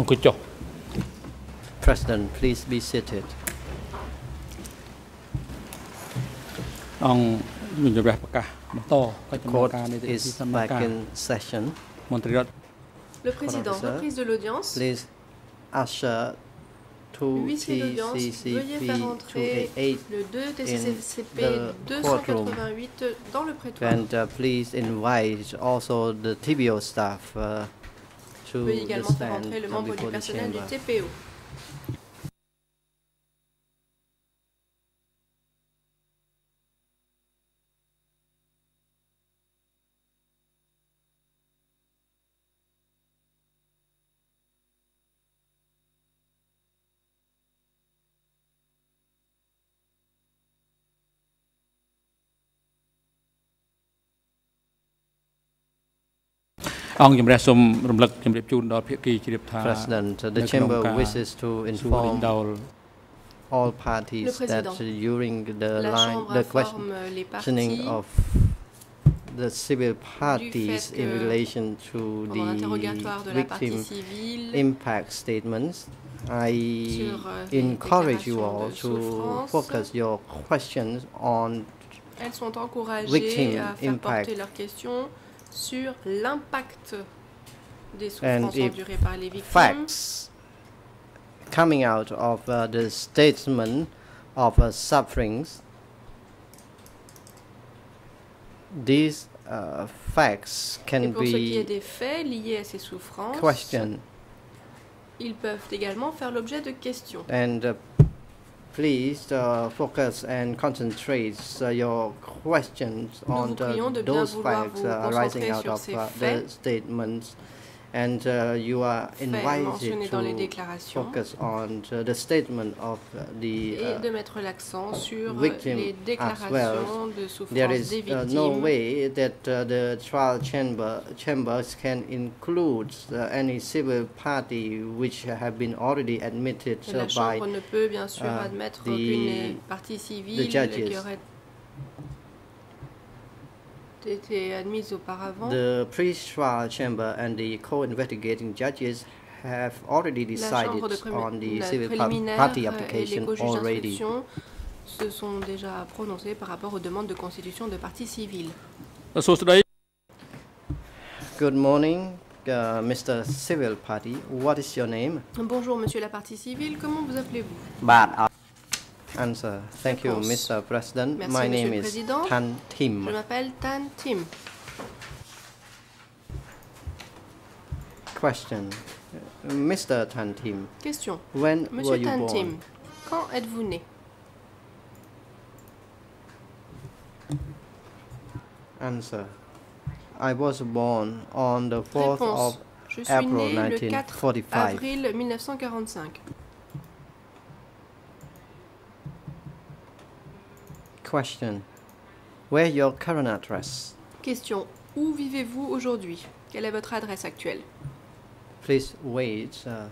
Uncle President, please be seated. The Court is back in session. Le président, reprise de l'audience. Please usher to d'audience, veuillez faire entrer le TCCP 288 dans le prétoire. And uh, please invite also the TPO staff uh, to Veuillez the également faire stand entrer le uh, membre du before the personnel du chamber. TPO. " អង្គជំរះសូមរំលឹកជំរាបជូនដល់ភាគីជ្រាបថា President, uh, the នៅក្នុង chamber ការ wishes to សួរដេញ inform ដោល all parties Le that président. during the La line, Chambre the informe les questioning parties of the civil parties in que relation to pendant l'interrogatoire de the la partie victim civile impact statements. I Sur, euh, les encourage you déclarations all de to souffrance. focus your questions on Elles sont encouragées Victim à faire impact. sur l'impact des souffrances endurées par les victimes facts coming out of uh, the statement of uh, sufferings. These uh, facts can pour ce qui est be des faits liés à ces souffrances, questioned ils peuvent également faire l'objet de questions. and please uh, focus and concentrate uh, your questions Nous on the, prions de bien those facts uh, arising out of uh, the statements and uh, you are invited mentionnés dans les to focus on uh, the statement of uh, the uh, de mettre l'accent sur victim as de there souffrance is uh, no way that uh, the trial chamber chambers can include any civil party which have been already admitted by Chambre ne peut bien sûr admettre the- civile judges. été admises auparavant. The pre-trial chamber and the co-investigating judges have already decided on the civil party application already. se sont déjà prononcés par rapport aux demandes de constitution de partis civils. Good morning, uh, Mr. Civil Party. What is your name? Bonjour, monsieur la partie civile. Comment vous appelez-vous? Bah, answer. Thank you. Mr. President. Merci, My name le is Président. Tan Je Tim. m'appelle Tan Tim. Question. Mr. Tan Tim, Question. when were Monsieur you Tan born? Tim, quand êtes-vous né? Answer. I was born on the 4th Réponse. of Je suis April né le 4 1945. avril 1945. Question. Where your current address? Question. Où vivez-vous aujourd'hui? Quelle est votre adresse actuelle? Please wait, uh,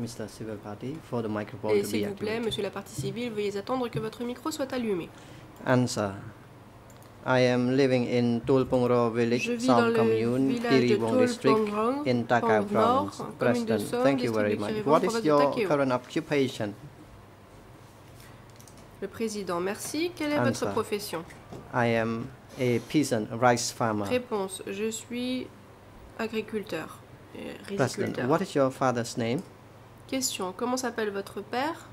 Mr. Civil Party, for the microphone Et to be s'il vous plaît, activated. monsieur la partie civile, veuillez attendre que votre micro soit allumé. Answer. I am living in Tulpongro village, Je vis dans Som le Commune, village de district, Tulpongrong, in Pong Nord, province. commune de President, Som, thank you very district much. What is province de your Takeo. current occupation? Le président, merci. Quelle est Answer. votre profession? I am a peasant rice farmer. Réponse. Je suis agriculteur. President, what is your father's name? Question. Comment s'appelle votre père?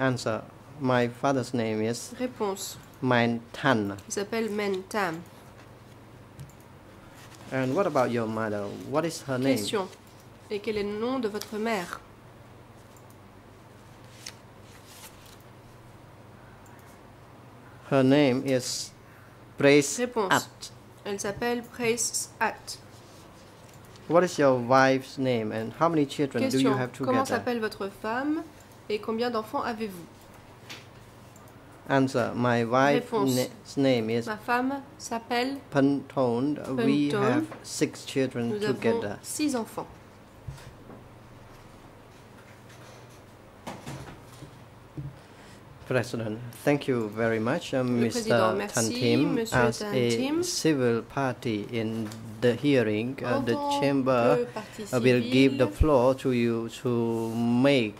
Answer. My father's name is Réponse. Mein Tan. Il s'appelle Men Tam. And what about your mother? What is her name? Question. Et quel est le nom de votre mère? Her name is Praise Réponse. At. Elle s'appelle Praise At. What is your wife's name and how many children do you Question. have Comment together? s'appelle votre femme et combien d'enfants avez-vous? Answer. My wife's name is Ma femme s'appelle. Pantone. We have six children Nous avons together. six enfants. President, thank you very much, uh, Mr. merci, Tan Tim. Monsieur As Tan a Tim. civil party in the hearing, uh, the chamber uh, will give the floor to you to make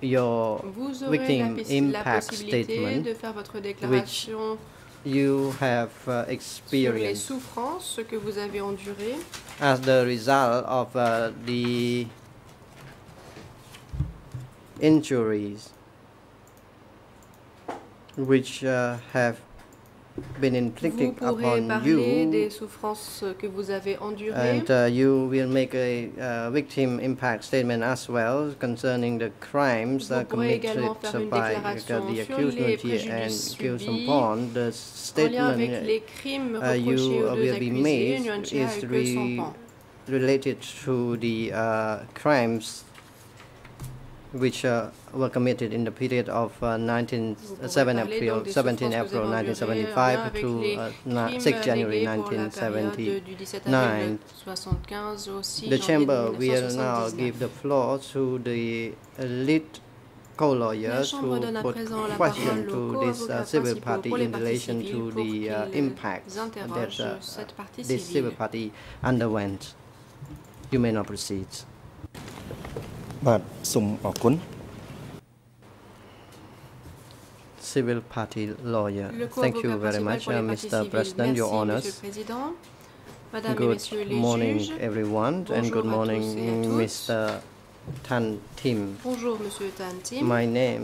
your vous aurez la, victim impact statement de faire votre déclaration you have uh, experienced souffrances que vous avez endurées as the result of uh, the injuries which uh, have been Vous inflicted pourrez upon parler des you souffrances que vous avez endurées and uh, you will make a uh, victim impact statement as well concerning the crimes uh, pourrez committed également faire une by uh, déclaration the sur accused les and préjudices accused subis upon the en lien statement avec les crimes uh, reprochés you aux deux will be accusés, made Nguyen is et re- Samphan. related to the uh, crimes which uh, were committed in the period of uh, 19, uh, 7 April, 17 souffrances que vous April avez endurées en lien 1975 to uh, 6 January allégués pour la 1979. du 17 avril 75 au 6 The chamber will now give the floor to the lead co-lawyers to put présent la question to this uh, civil party in relation to the uh, impact that uh, this civil party underwent. You may now proceed. បាទសូមអរគុណ Civil party lawyer. Le Thank you co-avocat very principal much, pour les uh, parties Mr. civiles. President, Merci, Your Monsieur Honors. le Président, Madame et Good Messieurs les morning, juges. everyone, and Bonjour good à tous morning, et à toutes. Mr. Tan Tim. Bonjour Monsieur Tan Tim. My name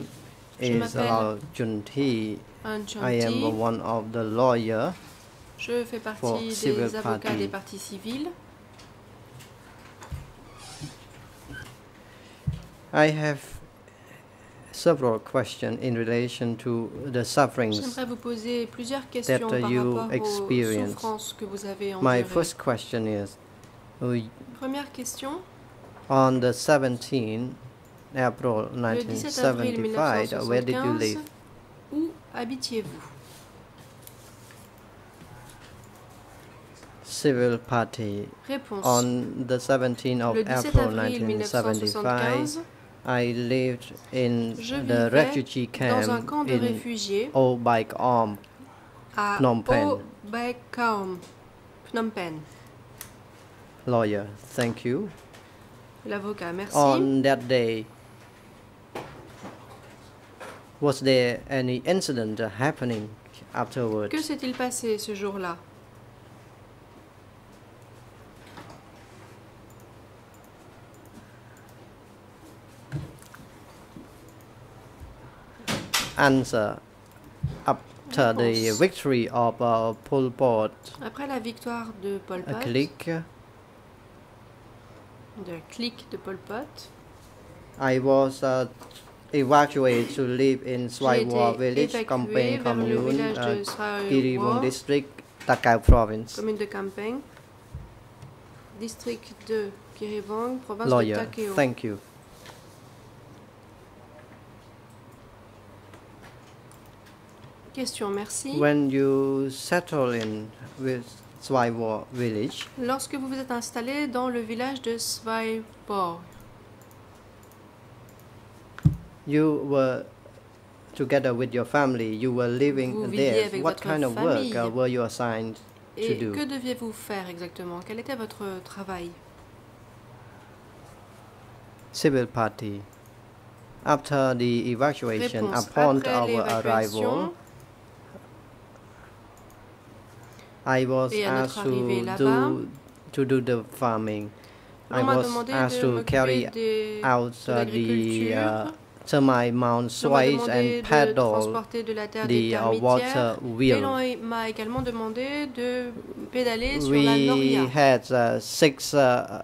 Je is m'appelle Lao Jun Thi. An I am Chanti. one of the lawyer. Je fais for partie civil des avocats party. I have several questions in relation to the sufferings. Vous poser plusieurs questions uh, par you rapport aux souffrances que vous avez My first question is, uh, Première question. on the 17th April Le 17 avril 1975, where did you live? où habitiez-vous Civil party. Réponse. On the 17th of Le 17 April avril 1975, 1975, I lived in je the refugee dans un camp camp de in réfugiés Bike Arm. à Phnom Penh. Obekaum, Phnom Penh. Lawyer, thank you. L'avocat, merci. On that day, was there any incident happening afterwards? Que s'est-il passé ce jour-là Answer. After the victory of uh, Pol Pot, Après la victoire de Pol a Pot, clique, de clique de Pol Pot, I was uh, evacuated to live in Swaiwa village, Campaign commune, uh, Kiribong district, Takeo province. commune de Campagne, district de Kiribong, province de Lawyer, Takeo. thank you. Question, merci. When you settle in with village, Lorsque vous vous êtes installé dans le village de Svaiborg, you were together with your family, you were living Vous viviez there. avec What votre kind of work uh, famille. were you assigned to et do? que deviez-vous faire exactement? Quel était votre travail? Civil party. After the evacuation, Réponse. upon Après our l'évacuation, arrival, I was Et à notre asked arrivée to là-bas, do to do the farming. I on m'a was demandé asked de to carry m'occuper des, out de uh, the uh, l'agriculture. termite mount On m'a switch demandé and de paddle transporter de la terre des the uh, termitières. water Et wheel. l'on m'a également demandé de pédaler sur la We noria. had uh, six uh,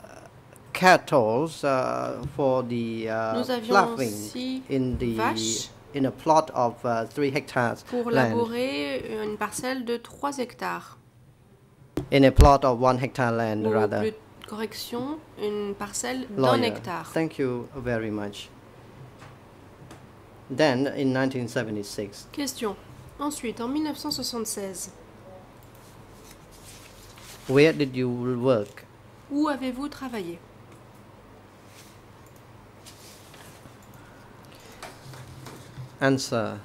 cattle uh, for the uh, Nous avions ploughing six in the vaches in a plot of uh, three hectares pour land. labourer une parcelle de 3 hectares. In a plot of one hectare land, Ou rather. plus correction, une parcelle d'un hectare. thank you very much. Then, in 1976, Question. Ensuite, en 1976, where did you work? où avez-vous travaillé? Answer.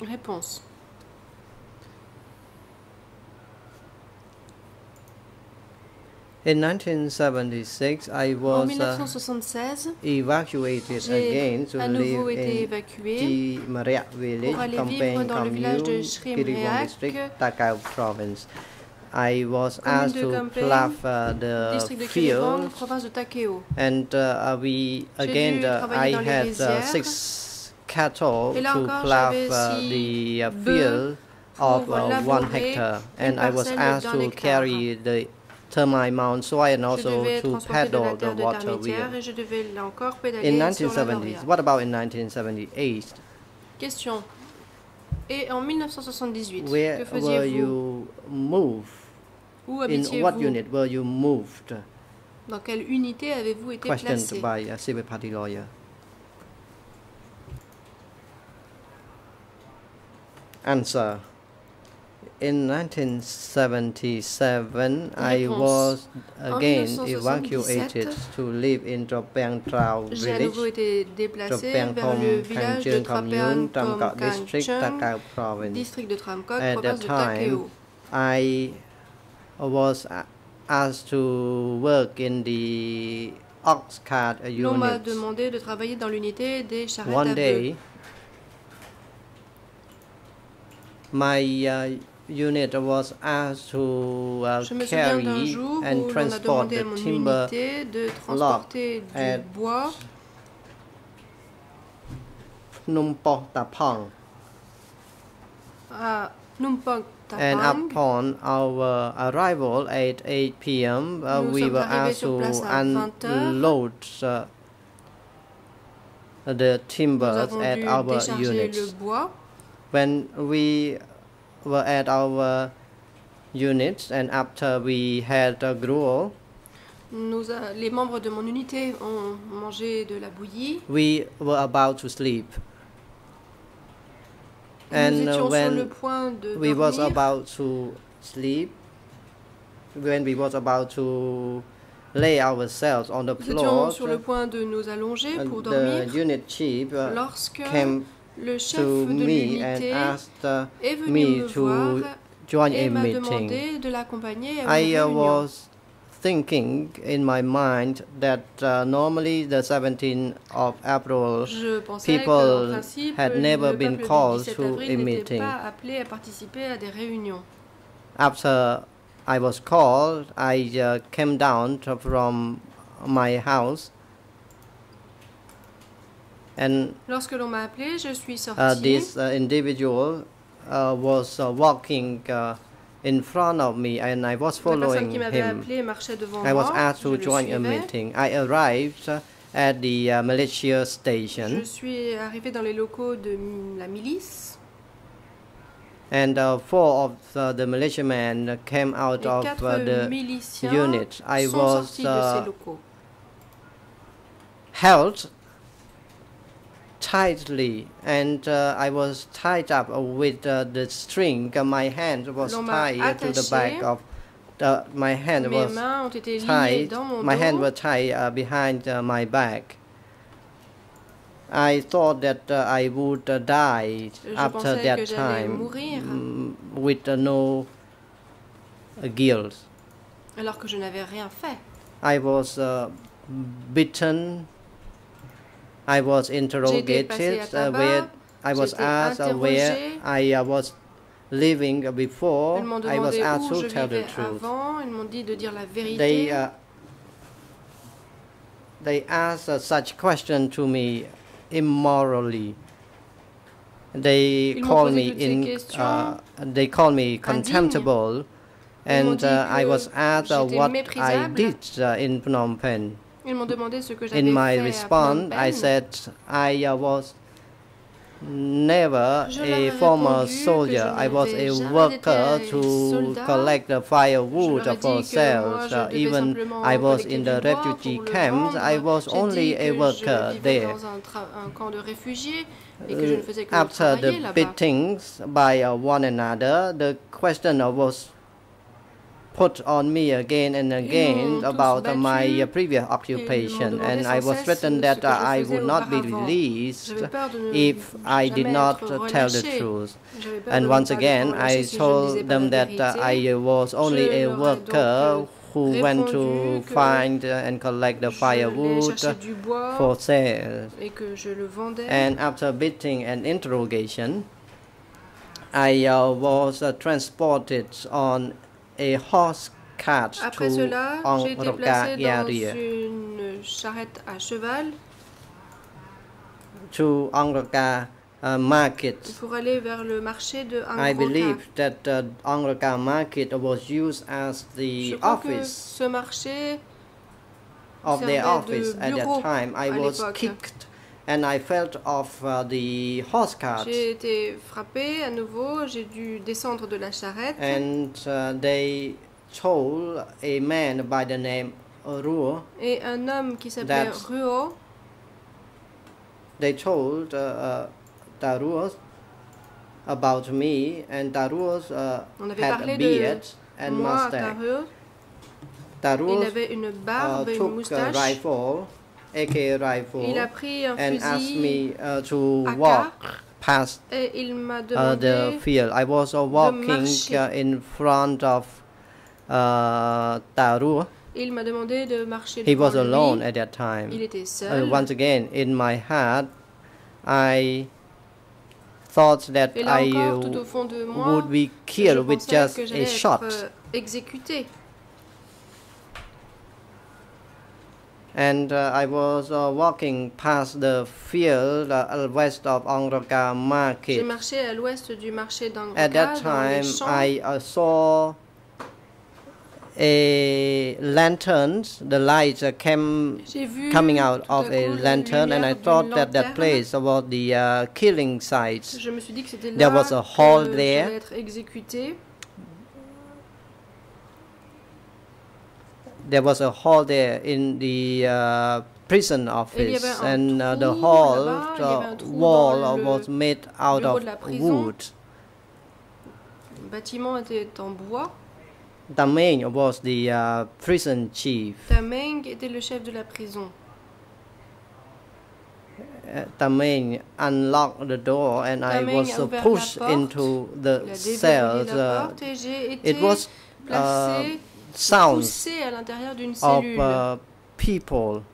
Réponse. In 1976, I was uh, evacuated again to live in Timariak village, aller Kampeng vivre dans le village de commune, Shrimriak, district, Takeo province. I was asked to plough uh, the field province de Takeo. and uh, we again uh, I had uh, six cattle to plough uh, the uh, field of uh, one hectare and I was asked to carry the termite mound soil and also to de the water wheel. et je devais là encore pédaler In sur 1970s, what about in 1978? Question. Et en 1978, Where que were you moved? Où In what unit were you moved? Dans quelle unité avez-vous été Questioned placé by uh, a civil party lawyer. Answer. In 1977, I was again evacuated to live in Dropang Trao J'ai à nouveau village, été déplacé Dropang vers le Thom, village de Kangcheon commune, Tram Kak district, Takeo province. Tramkok, At that time, I was asked to work in the ox cart unit. demandé de travailler dans l'unité des charrettes à One day, my uh, unit was asked to uh, Je me souviens d'un carry and transport the timber unité de transporter du at bois Phnom Poh Tapong. And upon our arrival at 8 p.m., uh, we were asked to place à 20 heures. unload uh, the timbers at our units. When we were at our units and after we had a gruel, Nous a- les membres de mon unité ont mangé de la bouillie. we were about to sleep. Nous And uh, étions sur le when point de we was dormir. about to sleep, when we was about to lay ourselves on the Nous étions floor, sur le point de nous allonger uh, pour the dormir unit chief uh, lorsque came le chef to de me and asked est venu me me to join a meeting. demandé de l'accompagner à une I uh, was thinking in my mind that uh, normally the 17th of April Je pensais qu'en people principe, had never been called to a meeting. à à after I was called, I uh, came down from my house and Lorsque l'on m'a appelé, je suis uh, this uh, individual uh, was walking in front of me and I was following him. I was asked to join a meeting. I arrived at the uh, militia Je station suis arrivée dans les locaux de la milice. and uh, four of the, the militiamen came out Les of the unit. I was sortis de ces locaux. held tightly and uh, I was tied up with uh, the string. My hand was tied uh, to the back of the, my hand Mes was mains ont été liées tied. My hand was tied uh, behind uh, my back. I thought that uh, I would uh, die Je after that time mm, with no uh, guilt. alors que je n'avais rien fait. I was uh, beaten. I was interrogated. uh, where I was asked uh, where. I uh, was living before. I was asked to tell the truth. avant. Ils m'ont dit de dire la vérité. They uh, they asked uh, such question to me immorally. They call me in. questions Uh, they call me contemptible. And uh, I was asked uh, what I did uh, in Phnom Penh. Ils m'ont demandé ce que j'avais In my response, I said I was never a former soldier. I was a worker to collect the firewood for dit que moi, sales. Uh, even I was in the refugee camps. I was only a worker there. dans un, tra- un camp de réfugiés et que je ne faisais que Uh, After the beatings by uh, one another, the question was put on me again and again tous about my uh, previous occupation, and I was threatened that uh, I would not be released J'avais peur de ne if I did not uh, tell the truth. J'avais peur de And once again, I si je ne disais told them that. I was only a worker who went to find and collect the firewood cherchais du bois for sale. et que je le vendais. And after beating and interrogation, I uh, was uh, transported on a horse cart Après to cela, j'ai été placé dans une charrette à cheval To Angroka uh, market. pour aller vers le marché de I Angroka. believe that the Angroka market was used as Je the crois que office ce marché of de office at that time. I was kicked and I felt off uh, the horse cart. J'ai été frappé à nouveau, j'ai dû descendre de la charrette And uh, they told a man by the name Ruo, et un homme qui s'appelait Ruo, they told uh, uh, Daruos about me, and Daruos uh, had parlé a de beard and moi mustache. Daruo. Il Daruos avait une barbe et une took a moustache. rifle, Rifle, a pris un and asked me uh, to walk past il uh, the field. I was uh, walking uh, in front of uh, il m'a demandé de marcher He was alone at that time. Il était Uh, seul. once again, in my heart, I thought that I encore, tout moi, would be killed with just a shot. euh, exécuté. And uh, I was uh, walking past the field uh, west of Angroka J'ai market. marché à l'ouest du marché d'Angroka, At that time. I uh, saw a lantern. The lights uh, came coming out of a lantern, and I thought that that place was the uh, killing site. Je me suis dit que c'était There was a hall there. j'allais être exécuté. There was a hall there in the uh, prison office, and uh, the hall, là-bas, il y avait un the wall uh, was made out of wood. Le bâtiment était en bois. Tameng was the uh, prison chief. Tameng était le chef de la prison. Uh, Tameng unlocked the door, and I was uh, pushed porte. into the Il a déverrouillé cells. Uh, porte et j'ai été it was uh, sounds of uh, people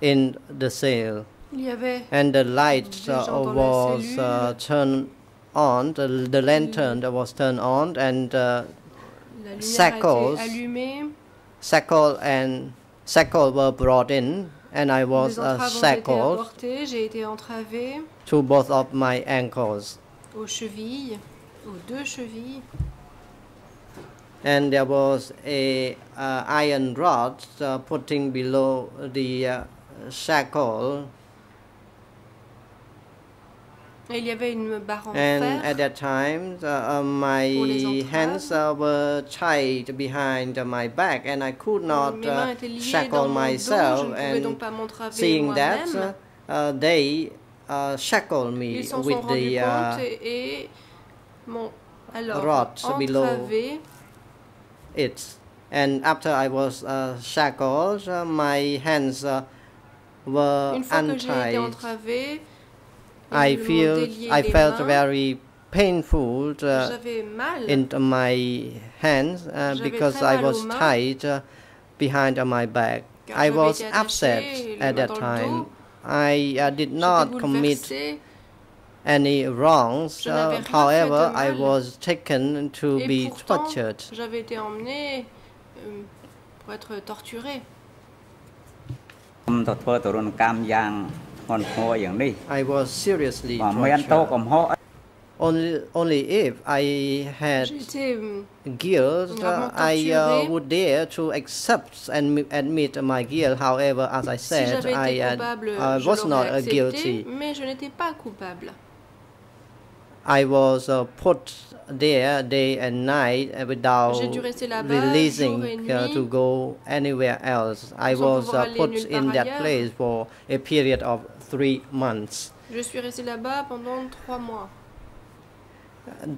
in the cell. Il y avait and the light uh, was uh, turned on the, the lantern that was turned on and uh, Shackles. a été allumée. shackle and shackle were brought in and I was uh, shackled to both of my ankles aux chevilles, aux deux chevilles. And there was a uh, iron rod uh, putting below the uh, shackle Et il y avait une barre en and fer. at that time uh, uh, my hands uh, were tied behind my back and I could not uh, étaient liées dans shackle dos, myself donc and seeing that they uh, shackled me Ils s'en sont with the uh, et, et m'ont alors rods below. It and after I was uh, shackled uh, my hands uh, were Une fois que j'ai été untied I feel I felt mains. very painful uh, J'avais my hands uh, because I was tied uh, behind uh, my back. I was upset at that time. I uh, did not commit any wrongs. Uh, however, I was taken to Et be pourtant, tortured. Été emmené euh, pour être. I was seriously tortured. Only, only if I had guilt, uh, I uh, would dare to accept and admit my guilt. However, as I said, si I, coupable, uh, I was not accepté, guilty. I was uh, put there day and night without releasing uh, to go anywhere else. I was uh, put in that place for a period of three months. Je suis restée là-bas pendant trois mois.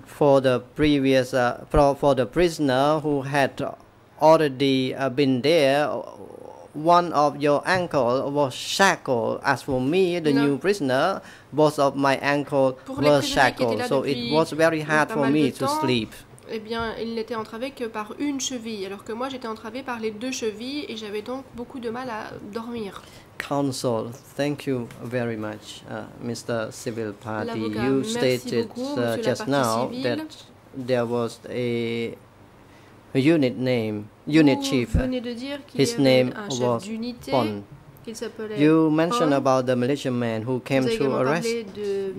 for the previous uh, for, for the prisoner who had already uh, been there one of your ankle was shackled as for me the Non. new prisoner both of my ankle Pour were shackled so it was very hard for me to sleep Eh bien, il n'était entravé que par une cheville, alors que moi j'étais entravé par les deux chevilles et j'avais donc beaucoup de mal à dormir. counsel thank you very much uh, mr civil party you stated beaucoup, uh, just now civile. that there was a unit name unit Vous chief venez de dire qu'il y his name was Pon. You mentioned about the militiamen who came to arrest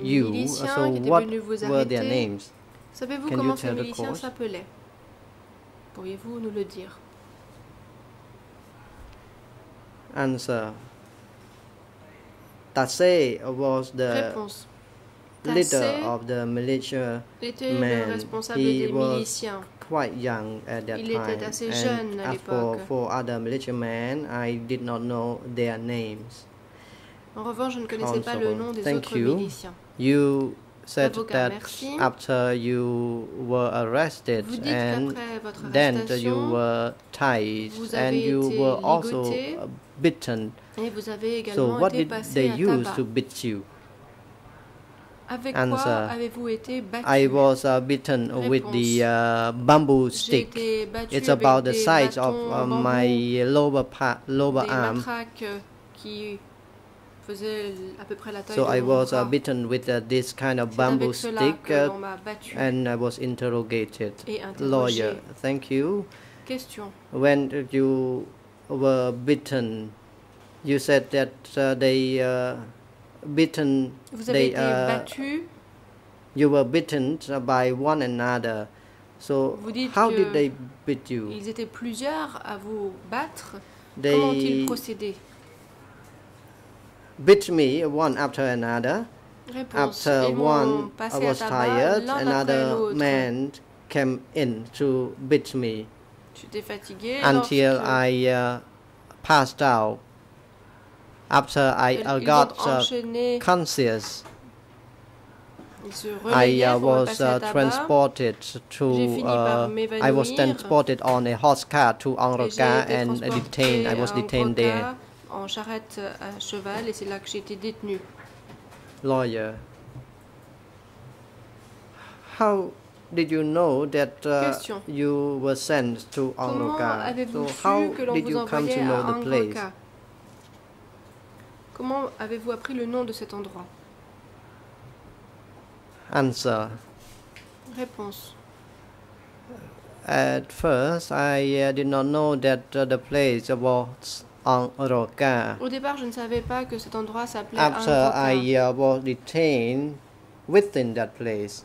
you. So what were their names? Savez-vous Can comment you ces miliciens s'appelaient Pourriez-vous nous le dire Answer. Tasse was the Réponse. leader of the militia, était man, le responsable he des was miliciens. Quite young at that Il time. était assez jeune and à for, for other militiamen, I did not know their names. En revanche, je ne connaissais pas le nom des Thank autres you. miliciens. You said that merci. after you were arrested Vous dites and votre then you were tied vous and you été were also ligoté. uh, bitten. et vous avez So également what été did they use tabac. to beat you? Avec Answer. quoi avez-vous été battu I was uh, bitten with the uh, bamboo stick. It's about the size of uh, my lower part, lower arm. qui à peu près la taille So I was uh, bras. bitten with uh, this kind of bamboo stick uh, l'on m'a battu and I was interrogated. Lawyer, thank you. Question. When you were bitten, you said that uh, they bitten. Vous avez They, été uh. You were bitten by one another. So Vous dites how que did they beat you? Ils étaient plusieurs à vous battre. Comment ont-ils They procédé beat me one after another. Réponse. After Ils one I was tired, another man came in to beat me J'étais fatiguée. until I uh, passed out. After I uh, got uh, conscious, I uh, was uh, transported to. Uh, I was transported on a horse car to Et j'ai Angroka été and detained. I was detained there. En charrette à cheval et c'est là que j'ai été détenue. Lawyer. How did you know that uh, you were sent to Comment So how su que l'on did you come to know the place? Comment avez-vous appris le nom de cet endroit? Answer. Réponse. At first, I uh, did not know that uh, the place was Angroka. Au départ, je ne savais pas que cet endroit s'appelait After Angroka. I uh, was detained within that place,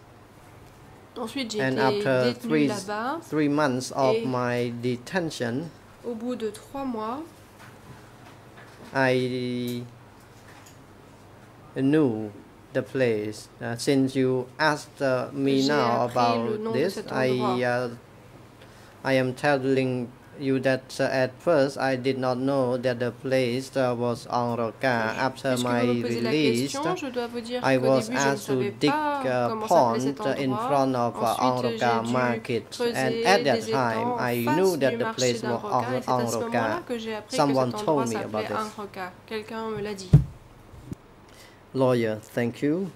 Ensuite, j'ai and été after détenue three là-bas. three months of Et- my detention, Au bout de trois mois, I knew the place. Uh, since you asked uh, me now about this, I uh, I am telling you that uh, at first I did not know that the place uh, was Angroka. After my vous me posez la release, question, je dois vous dire I was début, je ne asked to dig a comment s'appelait cet pond in front of uh, Angroka market, and at that time I knew that the place was d'Angroka, et c'est à ce moment-là Angroka. que j'ai appris Someone told me about this. Angroka. Quelqu'un me l'a dit. Lawyer, thank you.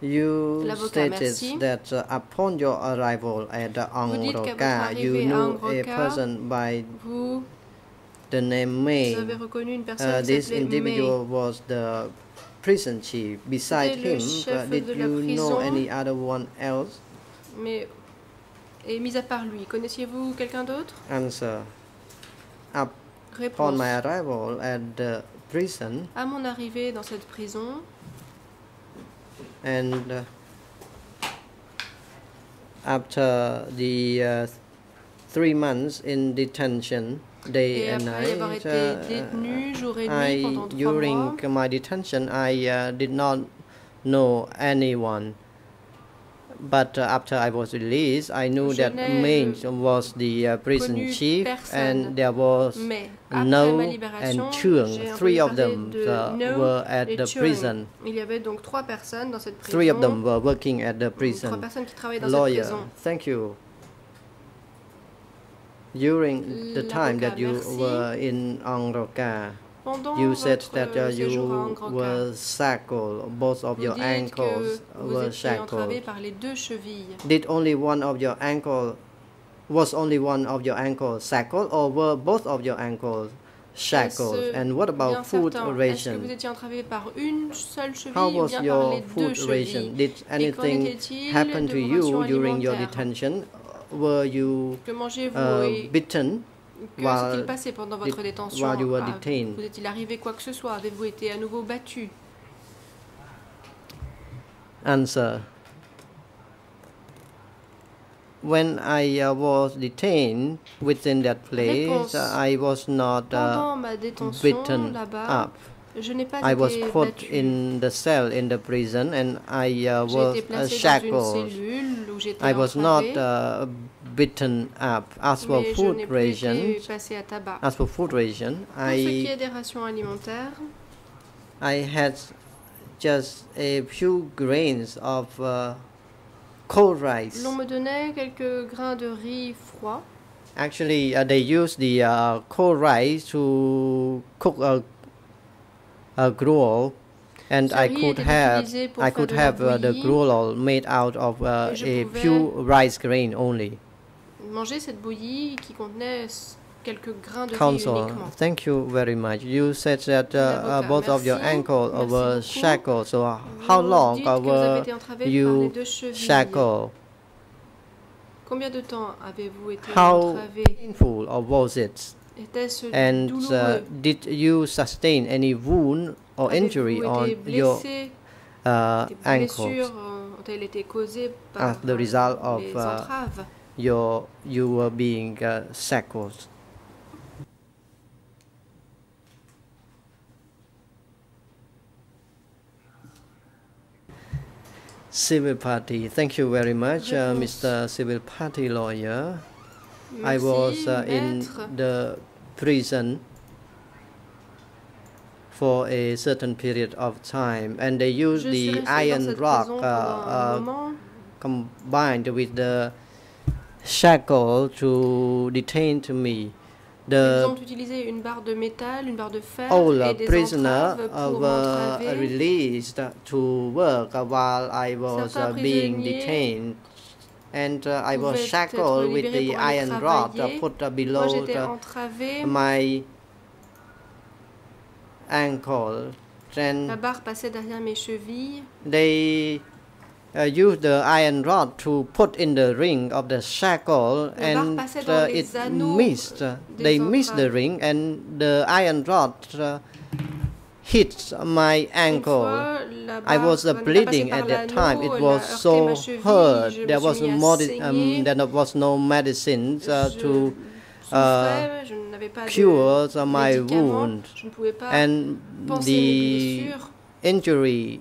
You stated merci. that uh, upon your arrival at uh, Vous dites qu'à votre Angroka, you knew a person by the name May. vous avez reconnu une personne Uh, this individual was the prison chief. Beside him, uh, did you know any other one else? May. Mais, et mis à part lui, connaissiez-vous quelqu'un d'autre Answer. Upon Réponse. my arrival at the prison, À mon arrivée dans cette prison, and uh, after the uh, three months in detention, day et and après y avoir night, uh, détenu I during mois, my detention, I uh, did not know anyone. But uh, after I was released, I knew that euh, was the uh, prison chief, and there was Mais après ma No and Chung. Three of them uh, No were at the prison. Il y avait donc trois personnes dans cette prison. Three of them were working at the prison. personnes qui travaillaient dans Lawyer, thank you. During the time that you were in Angroka, Pendant you said that uh, you were shackled, both of your ankles were shackled. par les deux. Did only one of your ankle was only one of your ankles shackled, or were both of your ankles shackled? And what about food certain, Est-ce que ration? vous étiez entravé par une seule cheville How was your food ration? Did anything happen to you during your detention? Were you uh, bitten que s'est-il passé pendant votre détention while you were Ah, detained? Vous est-il arrivé quoi que ce soit Avez-vous été à nouveau battu Answer. When I uh, was detained within that place, Réponse. I was not uh, Pendant ma détention beaten up. je n'ai pas I was put battu. in the cell in the prison and I uh, was uh, placé dans une shackled. cellule où j'étais I was not uh, beaten up. As for mais food ration, passé à tabac. as for food ration, Pour ce qui I est des rations alimentaires, I had just a few grains of uh, cold rice. l'on me donnait quelques grains de riz froid. Actually, uh, they use the uh, cold rice to cook a, a gruel, and Ce I could have I could have uh, the gruel made out of uh, a few rice grain only. Manger cette bouillie qui contenait quelques grains de riz Counsel, uniquement. thank you very much. You said that uh, uh, both of your merci. ankles Merci were beaucoup. shackled. So uh, how long were you shackled? Combien de temps avez-vous été How entravé painful or was it? And uh, did you sustain any wound or injury Avez-vous on your uh, ankles? As the result of, uh, Your you were being uh, shackled. Civil party. Thank you very much, uh, Mr. Civil party lawyer. I was uh, in the prison for a certain period of time, and they used the iron rock uh, uh, combined with the shackle to detain to me. The ont utilisé une barre de métal, une barre de fer all et uh, des prisoner uh, pour were released to work uh, while I was uh, being detained. And uh, I was shackled with the iron rod uh, put uh, below the, my ankle. La Then barre passait derrière mes chevilles. they uh, used the iron rod to put in the ring of the shackle and uh, it missed. They missed the ring and the iron rod uh, hit my ankle. I was uh, bleeding at that time. It was so hurt. There was suis mis à more, saigner. um, there was no medicine uh, to souffrais, je n'avais pas cure my wound. je ne pouvais pas and the injury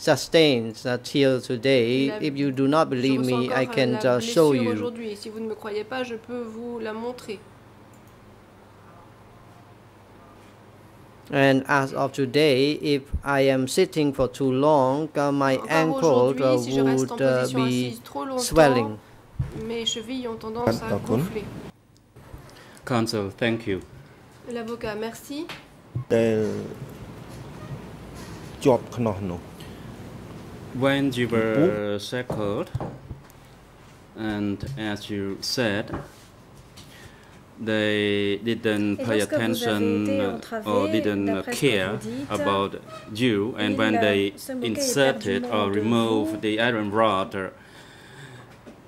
sustained uh, till today. La- If you do not Je believe ressens me, I encore can la uh, show blessure you. aujourd'hui. Si vous ne me croyez pas, je peux vous la montrer. And as of today, if I am sitting for too long, uh, my Encore ankle aujourd'hui, uh, si je reste en would uh, position be assise trop longtemps, swelling. mes chevilles ont tendance à Pardon. gonfler. Counsel, thank you. L'avocat, merci. ដែលជាប់ខ្នោះនោះ When you were shackled, and as you said, they didn't pay lorsque vous avez attention or didn't d'après ce que care about you, and when they inserted or removed the iron rod,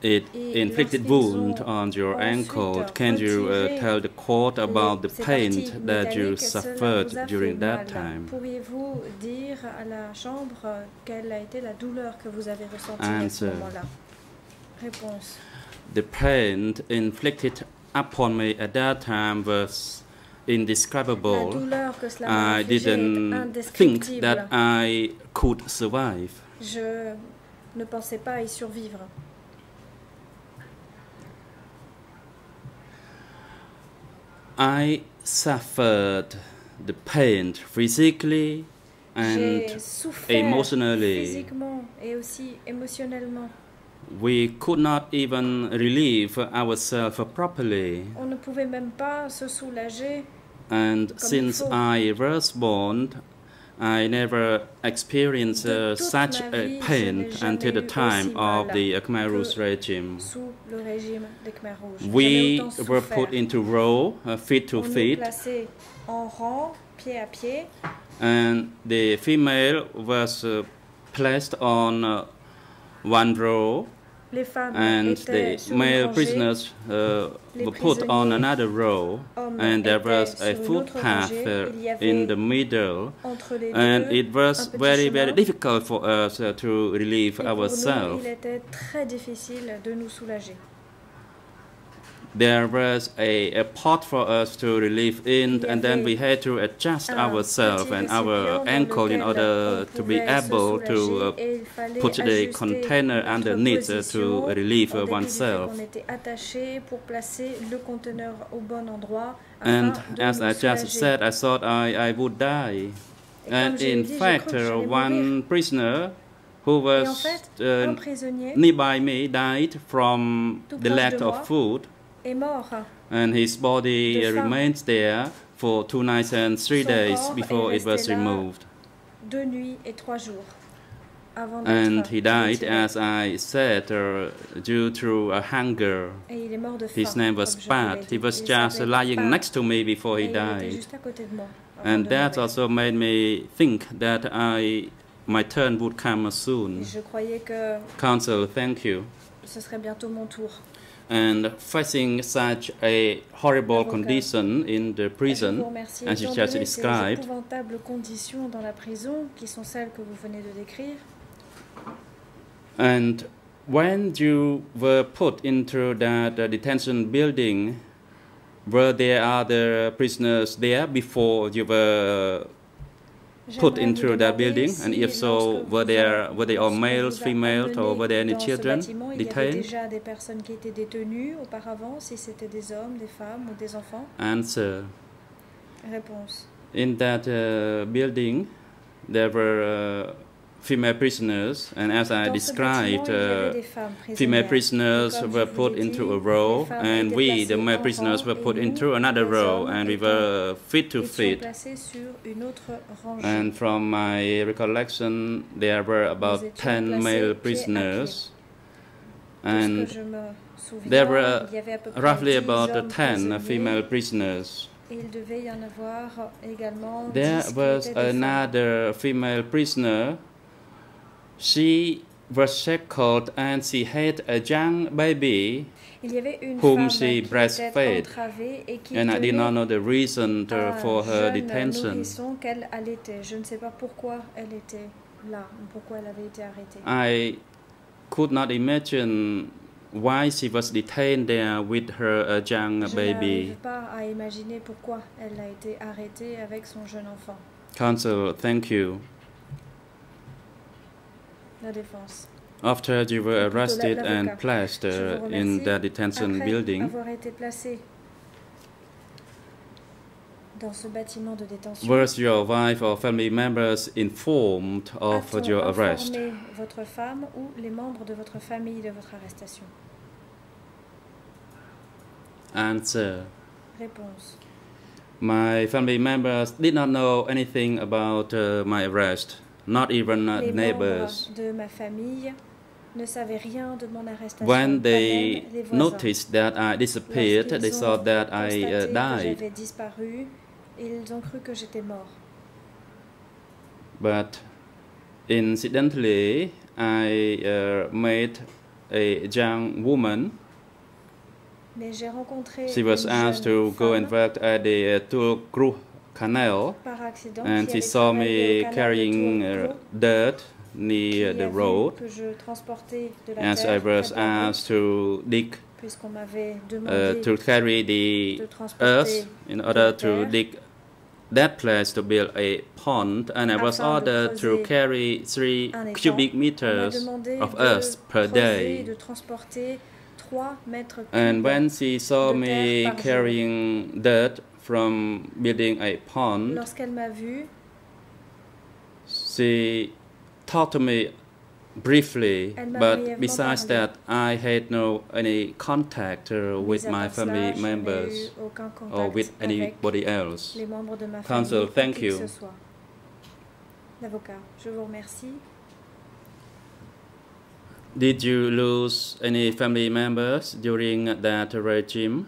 it inflicted wound on your ankle. Can you uh, tell the court about the pain that you suffered during that time? Pourriez-vous dire à la chambre euh, quelle a été la douleur que vous avez ressentie à ce Answer. The pain inflicted upon me at that time was indescribable. douleur que cela m'a I didn't think that I could survive. Je ne pensait pas y survivre. I suffered the pain physically and emotionally. et aussi émotionnellement. we could not even relieve ourselves properly. On ne pouvait même pas se soulager. And since. I was born, I never experienced uh, such a pain until the time of the Khmer Rouge regime. sous le régime des Khmer Rouges. Jamais We were put into row, uh, feet to feet, plaçait en rang, pied à pied, and the female was uh, placed on uh, one row, and the male prisoners uh, were put on another row, and there was a sur une autre footpath uh, il y avait in the middle. and it was very very difficult for us uh, to relieve Et pour nous, ourselves il était très difficile de nous soulager. There was a, a pot for us to relieve in and then we had to adjust ourselves and our ankle in order to be able to uh, et il fallait put the container underneath uh, to relieve uh, dépit du fait oneself qu'on était attaché pour placer le conteneur au bon endroit and as I just said I thought I, I would die. And in fact uh, one prisoner who was uh, nearby me died from the lack of food est mort. and his body uh, remains there for two nights and three Son days before it was removed. Deux nuits et trois jours avant And he died, retiré. as I said, uh, due to a hunger. Et il est mort de faim. His name was comme je vous l'ai Pat. He was just lying Pat. next to me before he il était died. juste à côté de moi. And that also made me think that I, my turn would come soon. je que Counsel, thank you. Ce serait bientôt mon tour. And facing such a horrible condition in the prison, as you just described, dans la prison, qui sont celles que vous venez de décrire, And when you were put into that uh, detention building, were there other prisoners there before you were put into that building? And if so, were there were they all males, females, or were there any children bâtiment, il y avait detained? déjà des personnes qui étaient détenues auparavant, si c'était des hommes, des femmes ou des enfants Answer. In that uh, building, there were uh, female prisoners, and as I described. bâtiment, il y avait Uh, Female prisoners were put into a row, and we, the male prisoners, were put into another row, and we were fit to étions fit. placés sur une autre rangée. And from my recollection, there were about 10 male prisoners, and que je me souviens, there were il y avait à peu près roughly about 10 female prisoners. Et il devait y en avoir également There was étaient des femmes. another female prisoner. She was shackled and she had a young baby, Il y avait une whom femme she breastfed. entravée et qui and I did not know the reason for her detention. qu'elle allaitait. Je ne sais pas pourquoi elle était là, pourquoi elle avait été arrêtée. I could not imagine why she was detained there with her uh, young baby. pas à imaginer pourquoi elle a été arrêtée avec son jeune enfant. Counsel, thank you. After you were arrested and placed uh, in the detention building, avoir été placée dans ce bâtiment de détention, was your wife or family members informed of your arrest? votre femme ou les membres de votre famille de votre arrestation Answer. Réponse. My family members did not know anything about uh, my arrest, not even uh, les neighbors. de ma famille ne savaient rien de mon arrestation. When they même noticed that I disappeared, they thought that I uh, died. j'avais disparu, ils ont cru que j'étais mort. But incidentally, I uh, met a young woman. Mais j'ai rencontré She was asked to go and work at the uh, Turku Canal, and he saw me carrying uh, dirt near the road. que je transportais de la As I was près de la route, asked to dig, uh, to carry the earth in order to dig that place to build a pond, and I was ordered to carry three cubic meters of earth per day. de transporter 3 mètres cubes. And when she saw me terre par jour. carrying dirt from building a pond, Lorsqu'elle m'a vu, she talked to me briefly, but besides that, I had no any contact uh, with my family members or with anybody else. les membres de ma Counsel, thank you. L'avocat, je vous remercie. Did you lose any family members during that regime?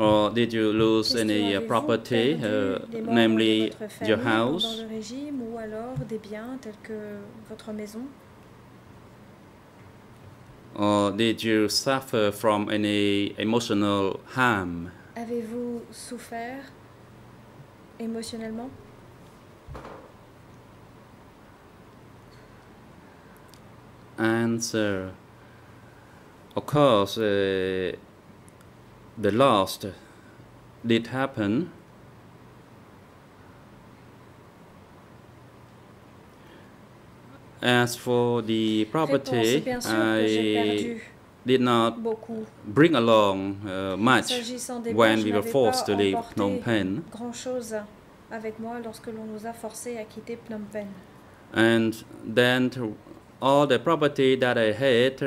Or did you lose any uh, property, uh, namely your house? régime ou alors des biens tels que votre maison Or did you suffer from any emotional harm? Avez-vous souffert émotionnellement Answer. Of course, uh, the last did happen. As for the property, bien sûr que j'ai I did not beaucoup. bring along uh, much S'agissant des biens, when we were forced to leave Phnom Penh. avec moi lorsque l'on nous a forcés à quitter Phnom Penh. And then all the property that I had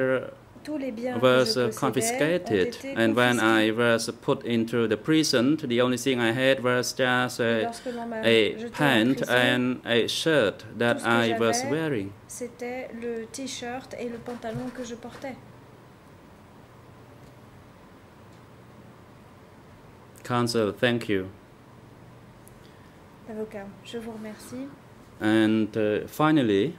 Tous les biens was uh, je possédais ont confiscated. And when I was put into the prison, the only thing I had was just a, lorsque l'on m'a a pant and a shirt that Tout ce que I was wearing. c'était le t-shirt et le pantalon que je portais. Counsel, thank you. Avocat, je vous remercie. And uh, finally,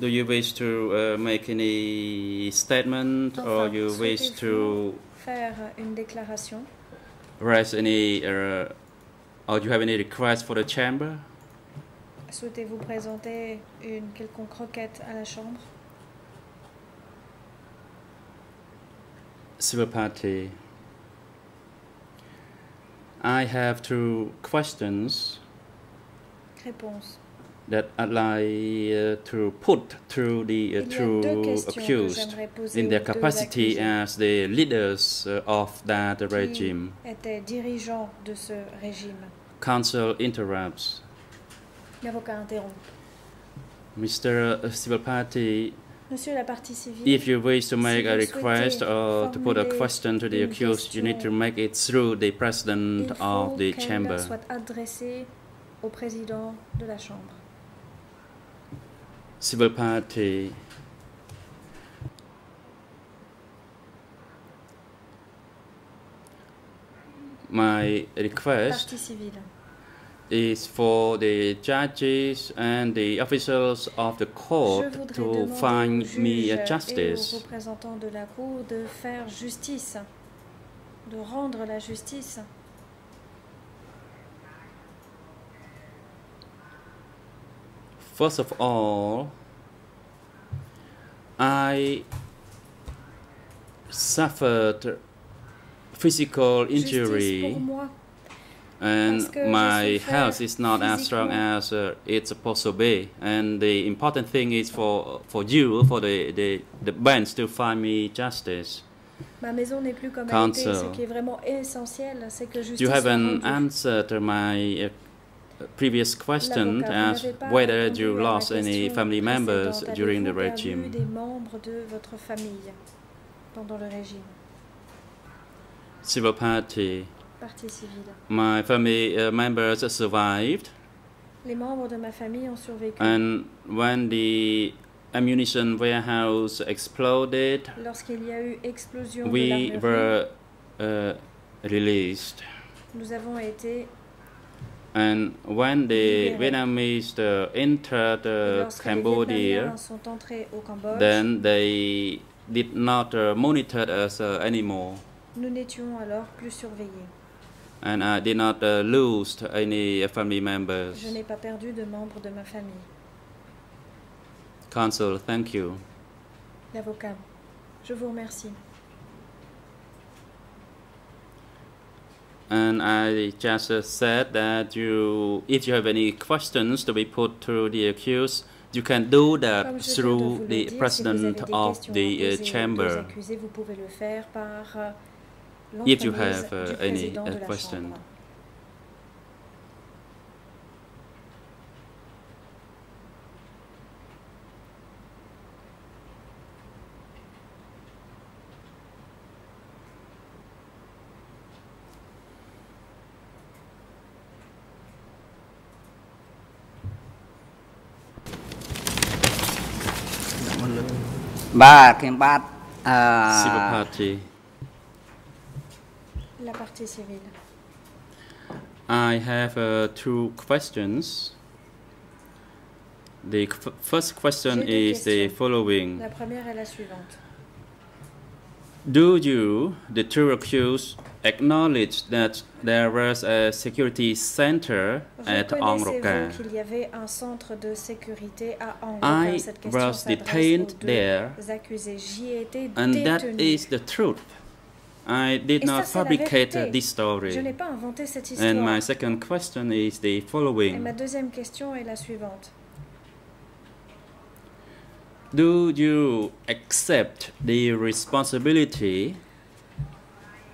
do you wish to uh, make any statement or Enfin, you wish to faire une déclaration raise any uh, or do you have any request for the chamber? Souhaitez-vous présenter une quelconque requête à la Chambre Civil Party. I have two questions Réponse. That I'd like uh, to put through the uh, Il y a deux two accused in their capacity as the leaders uh, of that regime. étaient de ce régime. Counsel interrupts. Mr. Civil Party, Monsieur la partie civile, if you wish to make a request or to put a question to the accused, you need to make it through the president of the chamber. soit adressée au président de la Chambre. Civil Party. My request is for the judges and the officials of the court to find me juges a et aux justice. de la Cour de faire justice, de rendre la justice. First of all, I suffered physical injury and my health is not as strong as uh, it's supposed to be. And the important thing is for for you, for the the, the bench to find me justice. ma maison n'est plus comme elle était. Ce Counsel. qui est vraiment essentiel, c'est que justice You haven't answered my uh, previous question L'avocat, vous as whether you lost any family members during the regime. des membres de votre famille pendant le régime. Civil Party. My family uh, members survived, Les membres de ma famille ont survécu. and when the ammunition warehouse exploded, y a eu explosion we were uh, released. Nous avons été And when the Vietnamese uh, entered uh, Cambodia, Vietnamiens sont entrés au Cambodge, then they did not uh, monitor us uh, anymore, nous n'étions alors plus surveillés. and I did not uh, lose any family members. Je n'ai pas perdu de membres de ma famille. Counsel, thank you. L'avocat, je vous remercie. And I just uh, said that you, if you have any questions to be put to the accused, you can do that je viens de through the dire, si vous avez president of the uh, poser aux deux chamber. accusés, vous le faire par euh, If you have, uh, any, uh, question. បាទខ្ញុំបាទអឺ Civil party. La partie civile. I have uh, two questions. The f- first question J'ai deux is the questions. following. La première est la suivante. Do you, the two accused, acknowledge that there was a security center at Angroka? Reconnaissez-vous qu'il y avait un centre de sécurité à Angroka I was detained there, accusés. J'y ai été and that is the truth. I did Et not la fabricate this story. Je pas cette And my second question is the following. ma deuxième question est la suivante. Do you accept the responsibility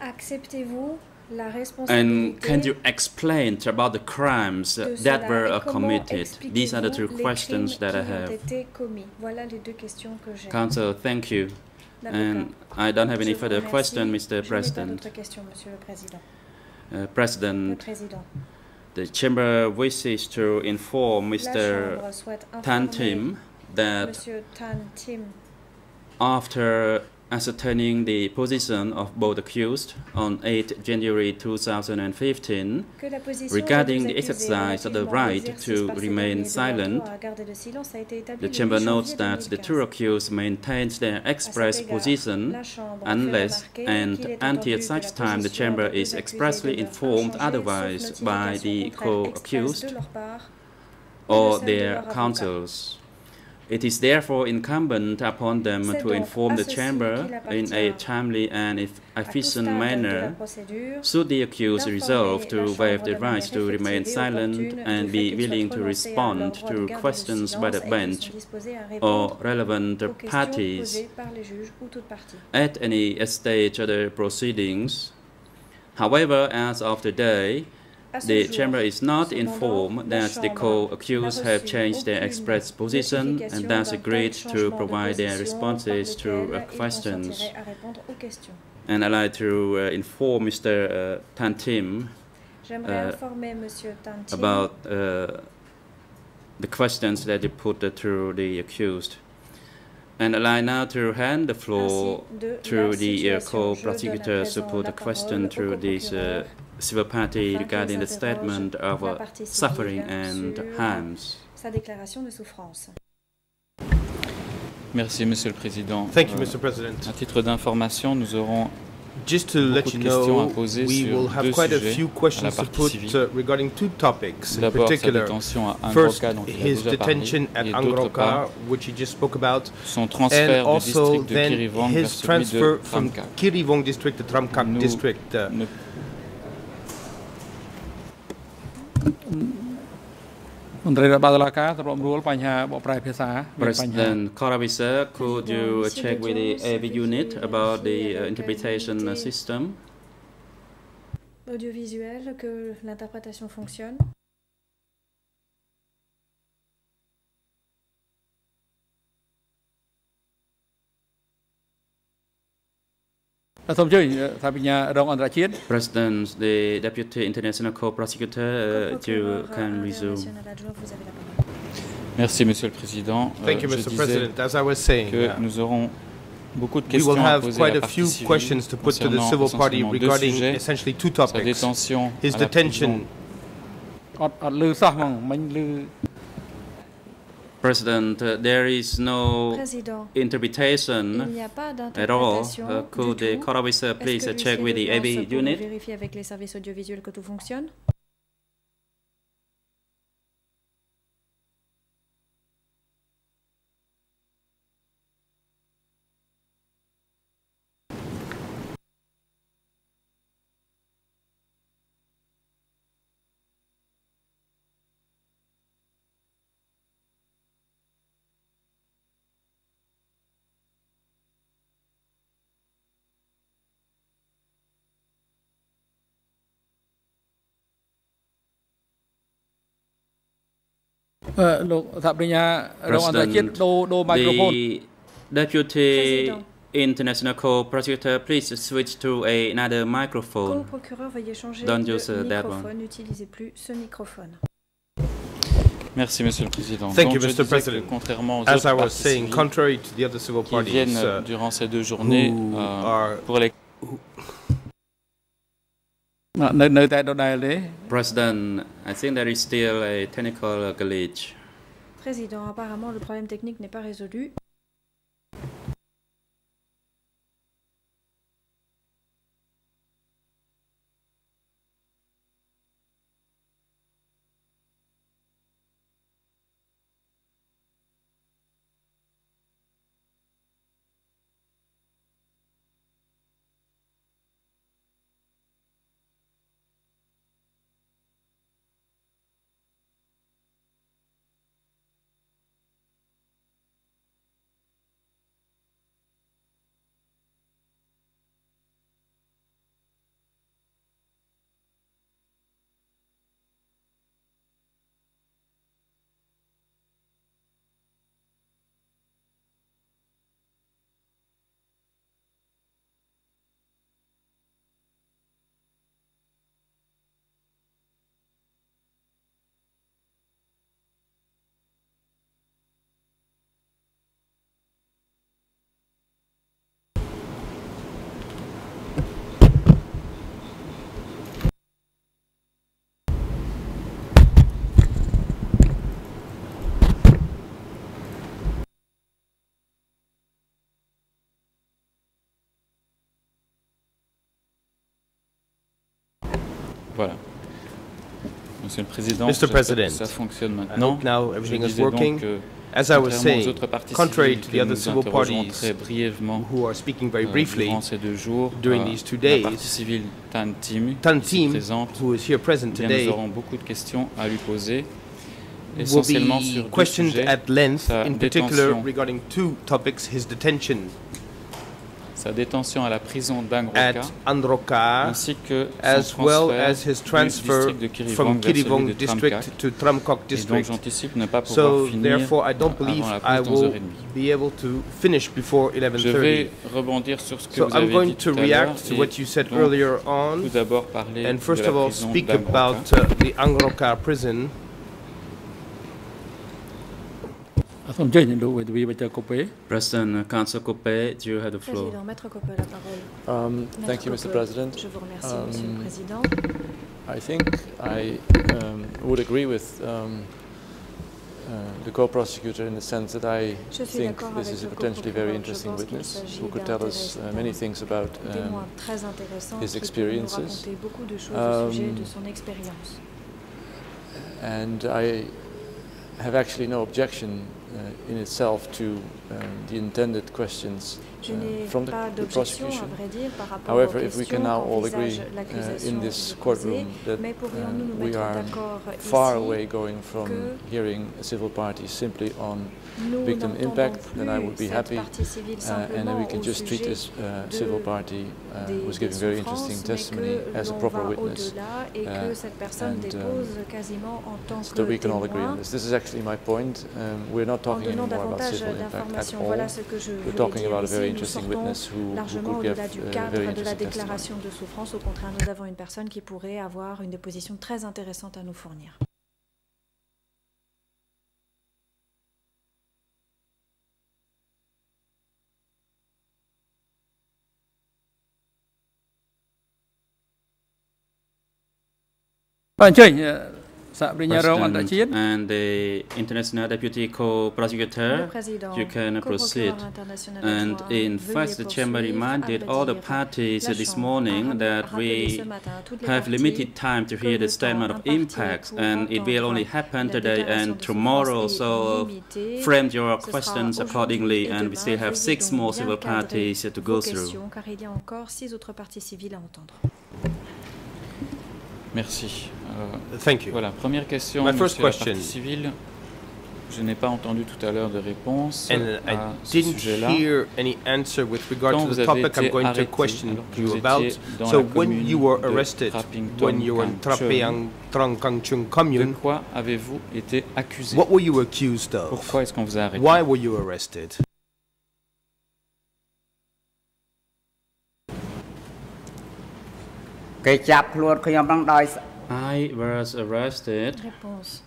Acceptez-vous la responsabilité? and can you explain about the crimes that were committed? These are the two questions that I have. Voilà les deux questions que j'ai. Counsel, thank you. And I don't have any further question, Mr. Je n'ai pas President. d'autres questions, Monsieur le Président. Uh, President, the chamber wishes to inform Mr. Chambre souhaite Tan informer Tim. that after ascertaining the position of both accused on 8 January 2015, que la position Regarding the exercise of the right to remain derniers de leur silent, droit à garder le silence a été établie the chamber notes that the two accused maintained their express position la Chambre a fait unless and until such time the chamber is expressly informed otherwise by the co-accused de leur part or their counsels. It is therefore incumbent upon them to inform the chamber in a timely and if à tout efficient stade de la manner should the accused resolve to waive the right to remain silent and be willing to renoncés à leur respond to questions by the bench sont disposés à or relevant parties posées par les juges ou toute partie. at any stage of the proceedings. However, as of today, the chamber is not informed that the co-accused have changed their aucune express position and thus agreed to provide their responses to uh, questions. consentiraient à répondre aux questions. And I'd like to uh, inform Mr. Uh, Tan Tim Uh, informer Monsieur Tan Tim about uh, the questions that you put to the accused. And I'd like now to hand the floor ainsi de to la the uh, situation. Je donne à co-prosecutors to présent put la a question parole to au this uh, co-procureur civil party afin regarding the qu'ils interrogent statement of la uh, partie civile suffering and sur harms. sa déclaration de souffrance. Merci, Monsieur le Président. Thank you, Euh, Mr. President. À titre d'information, nous aurons Just to let you de questions à know, we will have quite a few questions to put uh, regarding two topics in particular. First, Angroka, dont il a his detention at Angroka, which he just spoke about, and also then his transfer from. Kirivong district to Tramkak district. Uh, មន្ត្រីរដ្ឋបាលតុលាការសម្របសម្រួលបញ្ហាបកប្រែភាសាមានបញ្ហា President Koravisa, could you uh, Monsieur check with the Bejo, AV unit vérifier about the avec uh, la interpretation uh, qualité. system? Audiovisuel, que l'interprétation fonctionne. President, the Deputy International Co-Prosecutor, uh, you can resume. international adjoint, vous avez la parole. Merci, Monsieur le Président. Euh, Thank you, Mr. President. As I was saying, que nous aurons beaucoup de we questions will à have poser quite a few questions to put to the civil party regarding sujets. essentially two Sa topics. détention His à la prison detention President, uh, there is no Président, interpretation il a pas at all. Uh, could the tout. Koravisa please check with the AV de France pourrait unit? vérifier avec les services audiovisuels que tout fonctionne លោកសហប្រញ្ញារងអន្តរជាតិដូរដូរមីក្រូហ្វូន The deputy Président. international co-prosecutor, please switch to another microphone. Co-procureur, veuillez changer Don't de use, uh, that one. microphone. N'utilisez plus ce microphone. Merci, Monsieur le Président. Thank Donc, you, je Mr. disais que President. contrairement aux As autres I was parties saying, civiles contrary to the other civil qui parties viennent uh, durant ces deux journées who euh, are pour les នៅនៅតែដដែលទេ President, I think there is still a technical glitch. Président, apparemment le problème technique n'est pas résolu. Voilà. Monsieur le Président, Mr. j'espère que President, ça fonctionne I maintenant. hope now Je everything is disais donc working. que, As I was contrairement aux saying, autres parties contrary civiles to que the other nous civil interrogeons parties très brièvement who are speaking very euh, briefly, durant ces deux jours, during euh, these two la days, partie civile Tan Tim, Tan ici Tim, présente, who is here present eh bien, today, nous aurons beaucoup de questions à lui poser, will essentiellement sur be deux questioned sujets, at length, sa in particular détention. regarding two topics his detention sa détention à la prison d'Angroka, Androka, ainsi que as son well transfert as his du transfer district from Kirivong de district to Tramkok Et donc district. j'anticipe ne pas pouvoir So finir therefore, I don't believe avant la I will 11h30. be able to finish before Je 11:30. vais rebondir sur ce que So vous I'm avez dit to tout react to et what you said donc earlier on, tout d'abord parler and de la of all prison speak d'Angroka. about uh, the Angroka prison. President Counsel Koppe, you have the floor. Président, Maître Koppe, la parole. Um, Maître thank you, Mr. Koppe, President. Je vous remercie, Monsieur le Um, Président. I think I um, would agree with um, uh, the co-prosecutor in the sense that I think this is a potentially very interesting witness who could tell us uh, many things about um, his qui peut nous experiences. raconter beaucoup de choses Um, au sujet de son expérience. and I have actually no objection uh, in itself to um, the intended questions uh, from the, the prosecution. vrai dire, par rapport However, if we can now all agree uh, in this courtroom that mais pourrions-nous nous we are far away going from hearing a civil party simply on victim impact, then I would be happy, partie civile uh, and then we can just treat this uh, civil party uh, des, who's des giving very interesting testimony as a proper witness. uh, que cette personne and, dépose um, so we can all agree on this. This is actually my point. Um, we're not talking anymore about civil impact at all. We're talking about a very interesting witness who, who largement could give au-delà du uh, cadre very de la interesting testimony. déclaration de souffrance. Au contraire, nous avons une personne qui pourrait avoir une déposition très intéressante à nous fournir. ။ បាទអញ្ជើញអឺសហប្រញ្ញារងអន្តរជាតិ President and the international deputy Le co-prosecutor, président, you can proceed. co-procureur international And adjoint, in veuillez fact, the chamber poursuivre. reminded À all vrai the dire, parties la this Chambre morning a that rappelé we ce matin à toutes les have parties limited time to que hear le the statement temps of imparti impacts, pour and it will entendre only happen la today déclaration and de tomorrow. souffrance est So limitée. frame your Ce sera questions aujourd'hui accordingly, et and we demain. still have Veuillez six donc more bien civil cadrer parties to vos go through. questions, car il y a encore six autres parties civiles à entendre. Merci. Euh, Thank you. voilà, première question, My first la question. partie civile. Je n'ai pas entendu tout à l'heure de réponse And à I ce didn't sujet-là. hear any answer with regard Quand to vous the avez été I'm arrêté, you vous about. dans So la when commune you were de arrested, when you were in Trapeang Trong Kang Chung De commune, quoi avez-vous été accusé? what were you accused of? Pourquoi est-ce qu'on vous a arrêté? Why were you arrested? " I was arrested Réponse.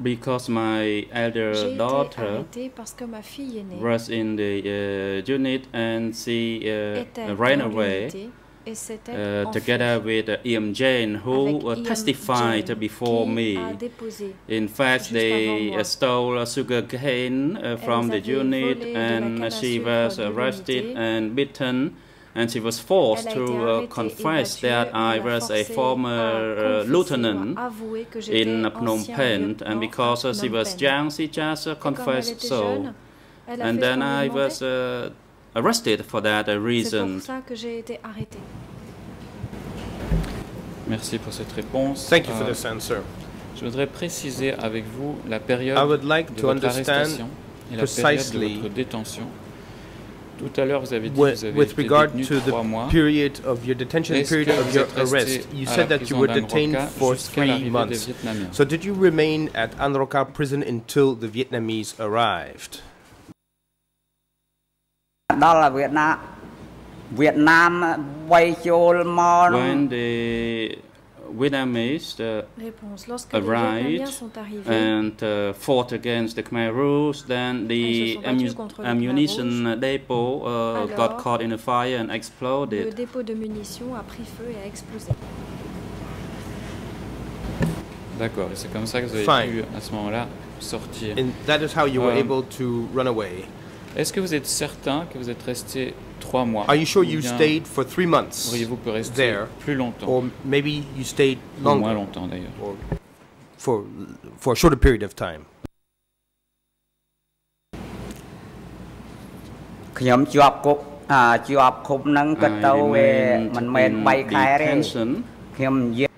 because my elder daughter was in the uh, unit and she uh, ran away. Uh, together with uh, Im Jane, who uh, testified Jane, before me. In fact, they stole sugar cane uh, from the unit, and she was arrested and beaten. And she was forced to uh, confess that I was a former uh, confesser ou à lieutenant avouer que j'étais in Phnom ancien Penh, and because uh, she Phnom was Penh. young, she just uh, Et comme elle confessed so. jeune, elle a And then I was uh, arrested for that uh, reason. pour ça que j'ai été. Merci pour cette réponse. Thank you for Euh, this answer. Je voudrais préciser avec vous la période I would like de to votre understand arrestation et la période precisely de votre détention. Tout à l'heure, vous avez dit with, vous avez with regard détenu to the mois. period of your detention Est-ce period of your arrest. You said that you were detained for three months. So did you remain at Angroka prison until the Vietnamese arrived? ដល់ when Vietnamese uh, Réponse. Lorsque arrived sont arrivés, and uh, fought against the Khmer Rouge, then the le ammunition depot uh, got caught in a fire and exploded. Dépôt de munitions a pris feu et a explosé. D'accord, c'est comme ça que vous avez pu à ce moment-là sortir. That is how you were euh, able to run away. Est-ce que vous êtes certain que vous êtes resté trois mois Are you sure Ou you bien stayed for three months? Auriez-vous pu rester there? plus longtemps Or maybe you stayed Ou moins longer longtemps d'ailleurs. or for, for a shorter period of time? ខ្ញុំជាប់គុកអាជាប់ឃុំហ្នឹងគិត I ទៅវា remained មិនមែន in 3ខែទេ detention ខ្ញុំនិយាយ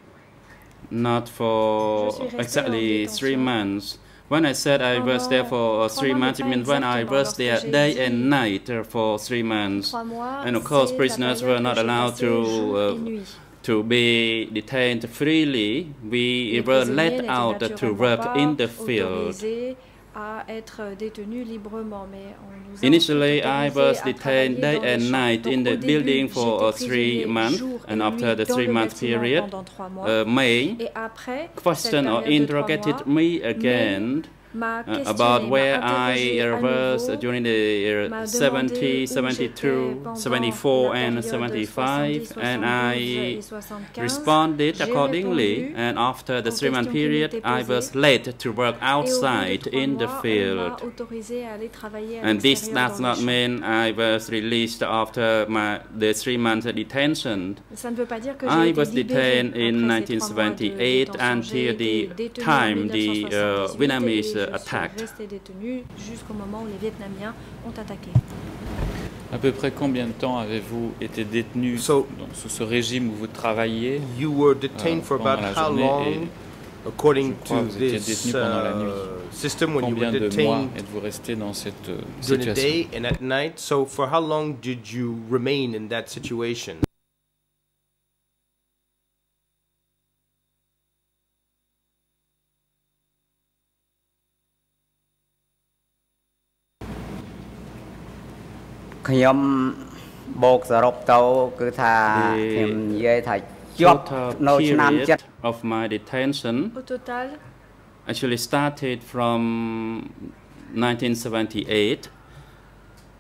not for Je suis restée exactly en détention. three months. When I said I was there for uh, three months, it means when I was there day and night for three months. And of course, prisoners were not allowed to uh, to be detained freely. We were let out to work in the field. Autorisés à être détenus librement, mais on nous a Initially, I was detained day and night in the building for three months, and after the three le month period, pendant trois mois. uh, May questioned or période de trois interrogated me again about where I was during the uh, 70, 72, 74, and 75, and I responded accordingly. And after the three month period, I was let to work Et au bout de outside in the field. m'a autorisé à aller travailler à And this does not mean I was released after my the three month detention. Ça ne veut pas dire que I was detained in après ces trois mois de 1978 until the time the uh, Vietnamese uh, attacked. restée détenue jusqu'au moment où les Vietnamiens ont attaqué. À peu près combien de temps avez-vous été détenu So- dans- sous ce régime où vous travailliez You were detained for pendant about la how journée long, according je crois to que vous étiez this détenu pendant la nuit. uh, system, when you were Combien de mois detained êtes-vous resté dans cette euh, during the situation? day and at night? So, for how long did you remain in that situation? " ខ្ញុំបូកសរុបទៅគឺថា The ខ្ញុំនិយាយថាជាប់ Total នៅឆ្នាំ period of my detention Au total, actually started from 1978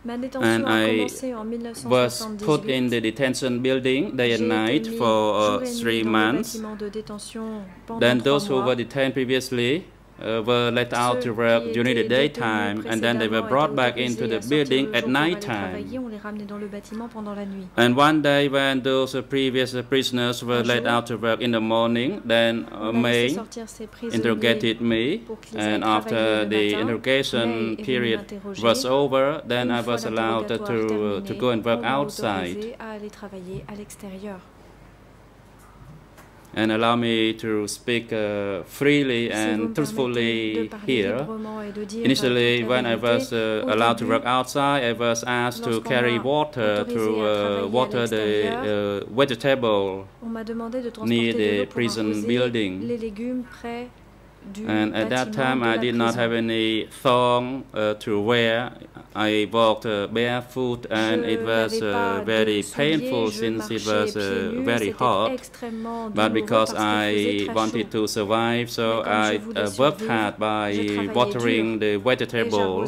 ma détention and a I commencé en was put in 1978. the detention building day J'ai and été night mis for jour uh, et nuit three dans le months. bâtiment de détention pendant Then trois those who mois. were detained previously uh, were let out to work during the daytime and then they were brought back into the building at jour pour aller night time. travailler. On les ramenait dans le bâtiment pendant la nuit. And one day when those previous prisoners were let out to work in the morning, then uh, On a laissé May sortir ces prisonniers interrogated me pour qu'ils aillent and after the interrogation May est venu period was over, then I was allowed to, uh, to go and work outside. And allow me to speak uh, freely Si vous me and truthfully here. librement et de dire Initially, when I was uh, allowed to work outside, I was asked to carry water to uh, water the uh, vegetable. on m'a demandé de near the de l'eau pour prison building. Les légumes près du And at that time, I did not have any thong uh, to wear. I walked uh, barefoot, and it was uh, very painful since it was uh, very hot. But because parce qu'il faisait I wanted to survive, so Mais comme je I uh, worked hard by watering the et vegetable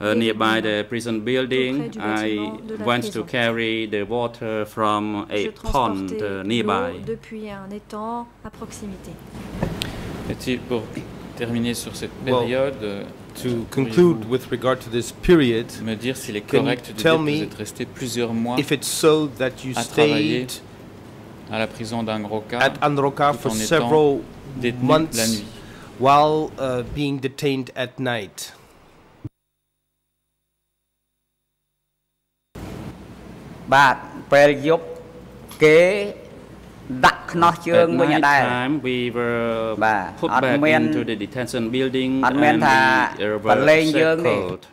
uh, nearby the prison building. I went to carry the water from a pond uh, nearby. Et pour terminer sur cette période, to euh, conclude with regard to this period, me dire s'il est correct de dire que vous êtes resté plusieurs mois à la prison d'Angroka at Angroka for several months la nuit? while uh, being detained at night. ដាក់ខ្នោះជើង At វិញអ night ត់ដែរ time, we were បាទ put អត់ back មាន into the detention building អត់មាន and ថា we uh, បលែង were យើងទេ shackled.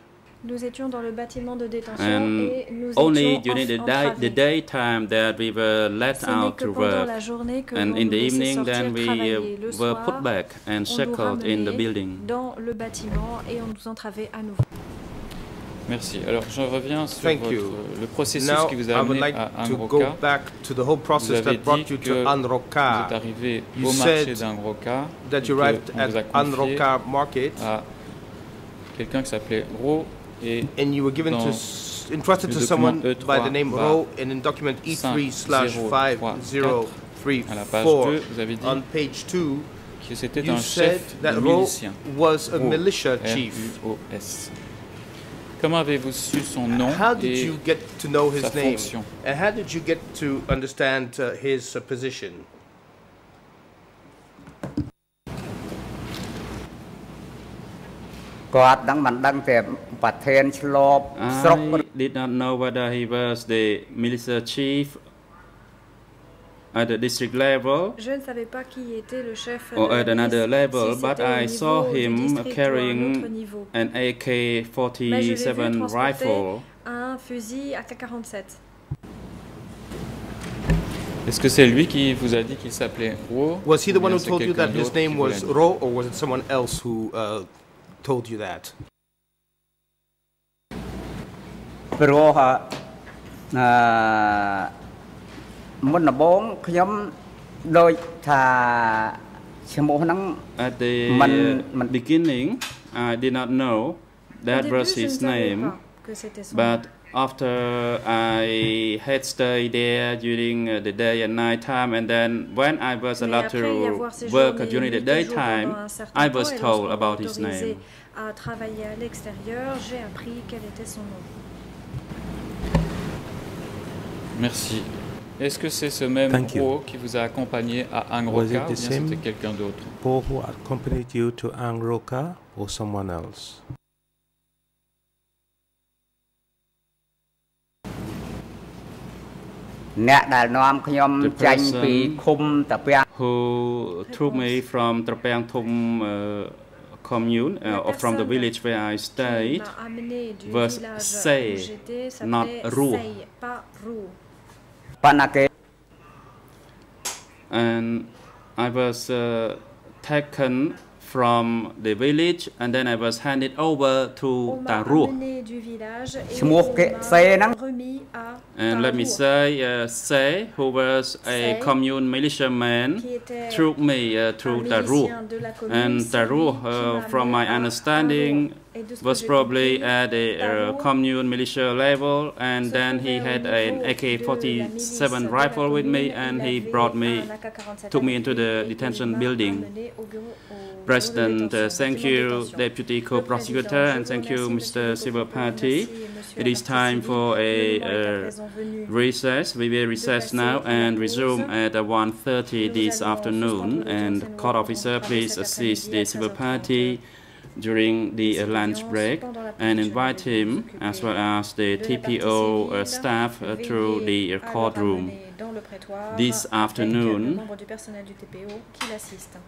Nous étions dans le bâtiment de détention And et nous only étions during the, en- day, the entravés. daytime that we were let Ce n'est out que to pendant work. la journée que And l'on in nous the laissait evening, sortir then we travailler. Le uh, were put soir, back and on nous shackled in the ramenait building. dans le bâtiment et on nous entravait à nouveau. Merci. Alors, je reviens sur Thank votre- you. le processus Now, qui vous a would amené like à to go Angroka. back to the whole Vous process avez that brought dit you que to vous êtes arrivé You au marché. That et you que arrived on at vous a confié Market à quelqu'un qui s'appelait Ro et and you were given to dans s- entrusted le to document someone E3 by the name Ro and in document E3 slash 5034 à la page 2, vous avez dit on page 2 que c'était un chef de milicien. was a militia chief. Comment avez-vous su son nom how did et you get to know his sa name? fonction And how did you get to understand uh, his uh, position? I did not know whether he was the military chief at the district level or at another level, but I saw him carrying an AK-47 rifle. Un fusil AK-47. Est-ce que c'est lui qui vous a dit qu'il s'appelait Ro? Was he the one who told you that his name was Ro, or was it someone else who uh, told you that? Pero uh, uh មុនដំបូងខ្ញុំដូចថាឈ្មោះហ្នឹង At the Man- man- beginning, I did not know Au that début, was je ne his savais name, pas que c'était son but after I had stayed there during uh, the day and night time, and then when I was Mais allowed après y to avoir séjourné work during the huit jours daytime, pendant un certain I temps, was et told lorsqu'on m'a about his autorisé name. à travailler à l'extérieur, j'ai appris quel était son nom. Merci. Est-ce que c'est ce même Thank Ro you. qui vous a accompagné à Angroka ou bien c'était quelqu'un d'autre? Paul who accompanied you to Angroka or someone else? The person who took me from Trapeang Thum uh, commune uh, or from the village where I stayed was Sei, not Ru. Panake. And I was uh, taken from the village and then I was handed over to taru And let me say, uh, who was a commune militiaman, took me uh, to Taru, And Taru, uh, from my understanding, Taru. Et de ce que was probably at a uh, commune militia level, and then he had an de la milice AK-47 rifle with me, and he brought me, took me into the detention building. amené au bureau- au bureau de President, uh, thank you. Deputy Co-Prosecutor, and thank you, Mr. Civil Party. It is time for a moment est à uh, recess. We will recess now and resume at uh, 1.30 this afternoon. And court officer, please assist the civil party during the uh, lunch break pendant la pause and invite him as well as the de la partie TPO uh, staff uh, through the uh, courtroom. ramener dans le prétoire This afternoon, membre du personnel du TPO qui l'assiste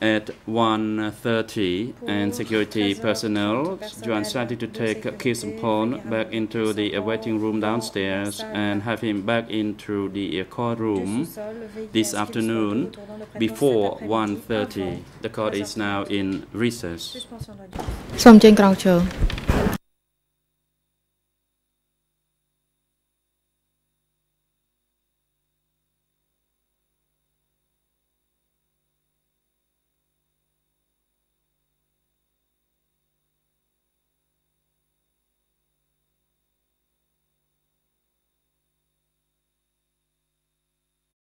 at 1.30 and security personnel Joan started to take Khieu Samphan back into the waiting room downstairs and have him back into the uh, courtroom this afternoon before 1.30. The court is now in recess.